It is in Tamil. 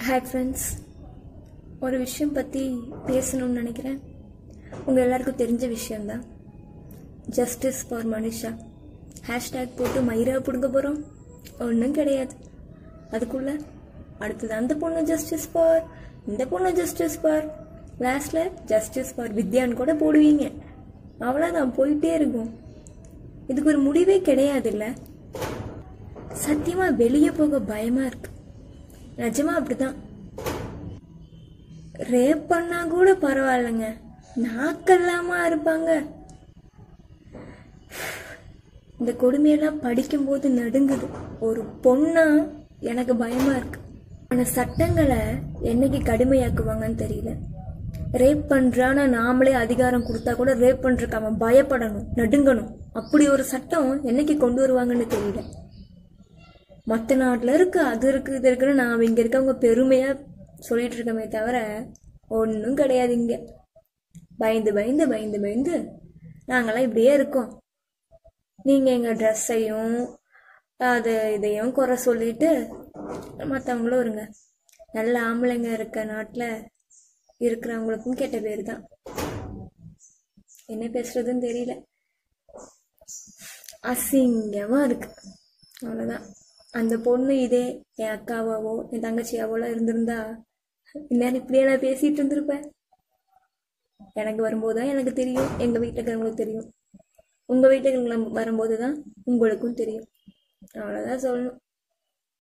ஹாய் ஃப்ரெண்ட்ஸ் ஒரு விஷயம் பற்றி பேசணும்னு நினைக்கிறேன். உங்கள் எல்லாருக்கும் தெரிஞ்ச விஷயந்தான் ஜஸ்டிஸ் ஃபார் மனுஷா ஹேஷ்டேக் போட்டு மயிரா பிடுங்க போகிறோம் ஒன்றும் கிடையாது. அதுக்குள்ள அடுத்தது அந்த பொண்ணு ஜஸ்டிஸ் ஃபார் இந்த பொண்ணு ஜஸ்டிஸ் ஃபார் லாஸ்டில் ஜஸ்டிஸ் ஃபார் வித்யான்னு கூட போடுவீங்க. அவ்வளோதான் போயிட்டே இருக்கும். இதுக்கு ஒரு முடிவே கிடையாதுல்ல? சத்தியமாக வெளியே போக பயமாக இருக்குது நிஜமா அப்படிதான். ரேப் பண்ணா கூட பரவாயில்லைங்க. நாக்கல்லாமா இருப்பாங்க. இந்த கொடுமையெல்லாம் படிக்கும்போது நடுங்குது. ஒரு பொண்ணா எனக்கு பயமா இருக்கு. ஆனா சட்டங்களை என்னைக்கு கடுமையாக்குவாங்கன்னு தெரியல. ரேப் பண்றான்னு நாமளே அதிகாரம் கொடுத்தா கூட ரேப் பண்றதுக்கு அவன் பயப்படணும் நடுங்கணும். அப்படி ஒரு சட்டம் என்னைக்கு கொண்டு வருவாங்கன்னு தெரியல. மற்ற நாட்டில் இருக்கு அது இருக்கு இது இருக்குன்னு நான் இங்கே இருக்கவங்க பெருமையாக சொல்லிட்டு இருக்கமே தவிர ஒன்றும் கிடையாது இங்கே. பயந்து பயந்து பயந்து பயந்து நாங்களாம் இப்படியே இருக்கோம். நீங்கள் எங்கள் ட்ரெஸ்ஸையும் அது இதையும் குறை சொல்லிட்டு மற்றவங்களும் இருங்க. நல்ல ஆம்பளைங்க இருக்க நாட்டில் இருக்கிறவங்களுக்கும் கெட்ட பேர் தான். என்ன பேசுறதுன்னு தெரியல. அசிங்கமாக இருக்கு. அவ்வளோதான் அந்த பொண்ணு இதே என் அக்காவாவோ என் தங்கச்சியாவோலாம் இருந்திருந்தா இந்நேரம் இப்படியே நான் பேசிட்டு இருந்திருப்பேன். எனக்கு வரும்போது தான் எனக்கு தெரியும். எங்கள் வீட்டுக்காரங்களுக்கு இருக்கிறவங்களுக்கு தெரியும். உங்கள் வீட்டில் வரும்போது தான் உங்களுக்கும் தெரியும். அவ்வளோதான் சொல்லணும்.